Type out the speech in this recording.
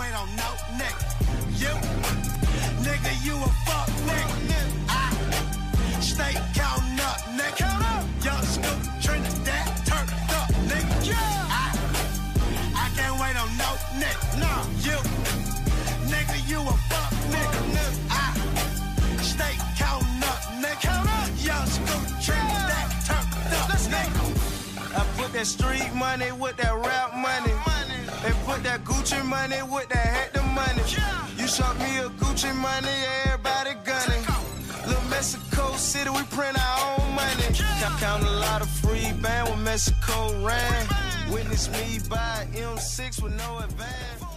on no nigga. You, nigga, you a fuck nigga. I stay counting up, nigga. Count up. Young Scoop, Trinidad, turned up, nigga. Yeah. I, I can't wait on no nigga. No, you, nigga, you a fuck nigga. I stay counting up, nigga. Count up. Young Scoop, Trinidad, turned up, nigga. I put that street money with that rap money. Put that Gucci money with that Hector money. You shot me a Gucci money, everybody gunning. Little Mexico City, we print our own money. Count, count a lot of free band when Mexico ran. Witness me buy M6 with no advance.